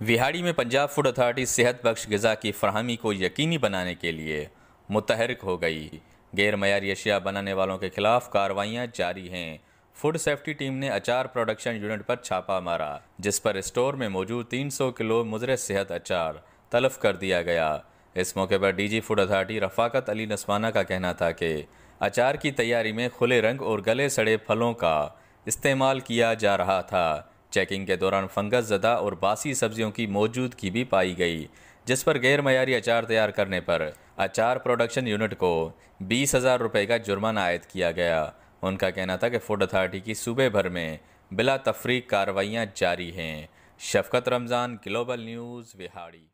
विहाड़ी में Punjab food authority सेहत बख्श गज़ा की फरहमी को यकीनी बनाने के लिए मुतहरक हो गई। गैर मैारी अशिया बनाने वालों के खिलाफ कार्रवाइयाँ जारी हैं। फ़ूड सेफ्टी टीम ने अचार प्रोडक्शन यूनिट पर छापा मारा, जिस पर स्टोर में मौजूद 300 किलो मुजर सेहत अचार तलफ कर दिया गया। इस मौके पर DG food authority Rafaqat Ali Naswana का कहना था कि अचार की तैयारी में खुले रंग और गले सड़े फलों का इस्तेमाल किया जा रहा था। चेकिंग के दौरान फंगस, ज़दा और बासी सब्जियों की मौजूदगी भी पाई गई, जिस पर गैर मयारी अचार तैयार करने पर अचार प्रोडक्शन यूनिट को बीस हज़ार रुपये का जुर्माना आयद किया गया। उनका कहना था कि फ़ूड अथॉरिटी की सूबे भर में बिला तफरी कार्रवाइयाँ जारी हैं। Shafqat Ramzan global news Vehari